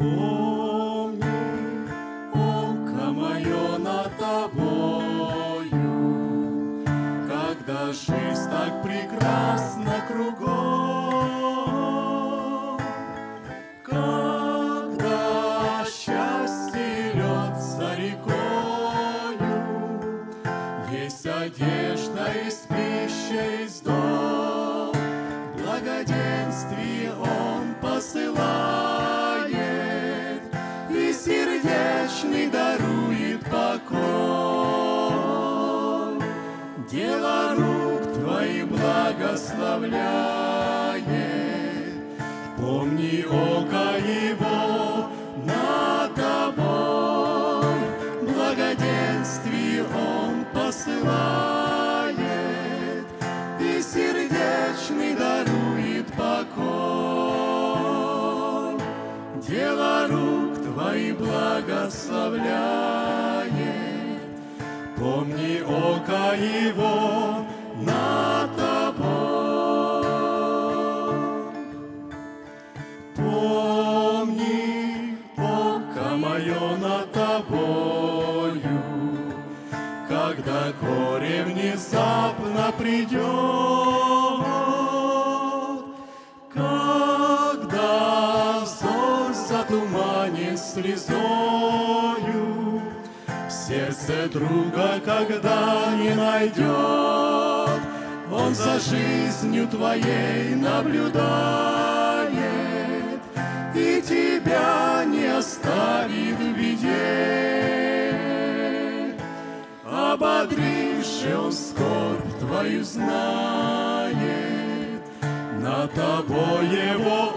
Помни, око мое над тобою, Когда жизнь так прекрасна кругом, Когда счастье льется рекою, Есть одежда, есть пища, есть дом, Благоденствие Он посылает, благословляет, Помни око Его над тобой, Благоденствие Он посылает, И сердечный дарует покой. Дело рук Твоих благословляет, Помни око Его тобою, Когда горе внезапно придет, Когда взор затуманен слезою, Сердце друга, когда не найдет, Он за жизнью твоей наблюдает И тебя не оставит Ободришь он скорбь твою знает, На тобой его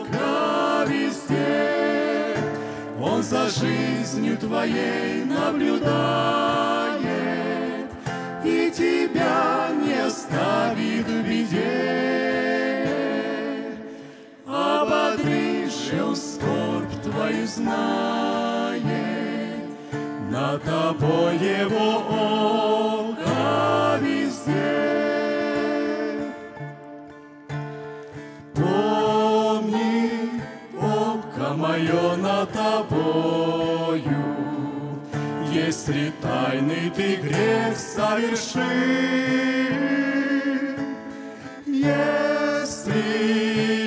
око везде. Он за жизнью твоей наблюдает И тебя не оставит в беде. Ободришь он скорбь твою знает, На тобой его око везде. Помни, око мое над тобою, Если тайный ты грех совершил, Если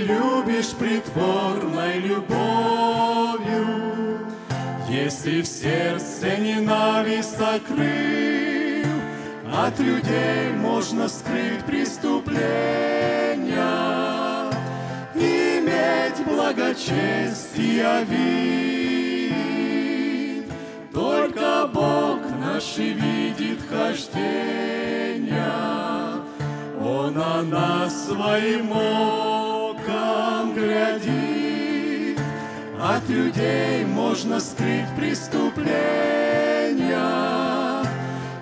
любишь притворной любовью, Если в сердце ненависть сокрыл, От людей можно скрыть преступления, Иметь благочестие вид. Только Бог наш и видит хождения, Он на нас своим От людей можно скрыть преступления,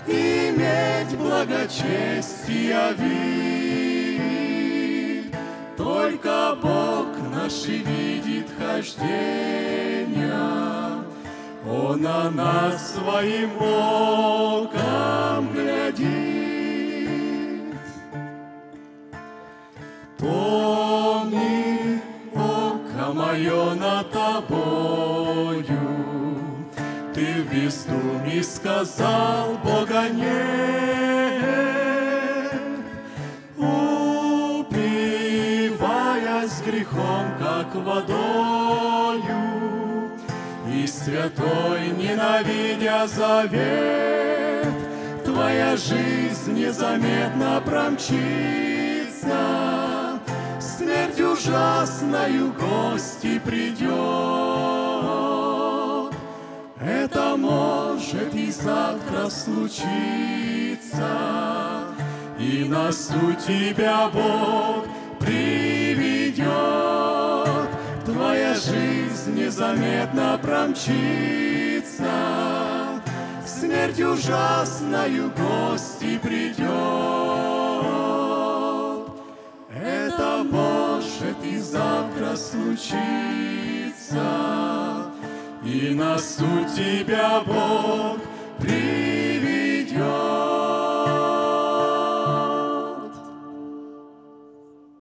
Иметь благочестие вид. Только Бог наш и видит хождения, Он на нас своим оком глядит. Мое над тобою, Ты в бездумии сказал, Бога нет, упиваясь грехом, как водою, и святой, ненавидя завет, Твоя жизнь незаметно промчится, ужасною гости придет. Это может и завтра случиться, И на суд тебя Бог приведет. Твоя жизнь незаметно промчится, Смерть ужасною гости придет. И завтра случиться, И на суд тебя Бог